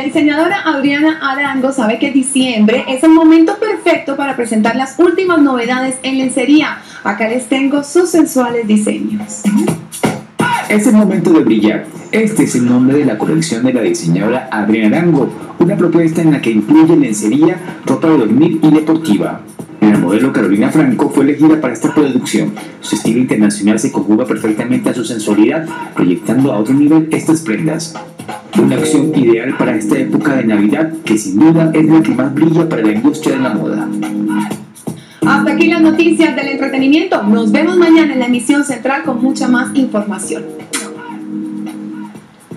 La diseñadora Adriana Arango sabe que diciembre es el momento perfecto para presentar las últimas novedades en lencería. Acá les tengo sus sensuales diseños. Es el momento de brillar. Este es el nombre de la colección de la diseñadora Adriana Arango, una propuesta en la que incluye lencería, ropa de dormir y deportiva. La modelo Carolina Franco fue elegida para esta producción. Su estilo internacional se conjuga perfectamente a su sensualidad, proyectando a otro nivel estas prendas. Una acción ideal para esta época de Navidad que sin duda es la que más brilla para la industria de la moda. Hasta aquí las noticias del entretenimiento. Nos vemos mañana en la emisión central con mucha más información.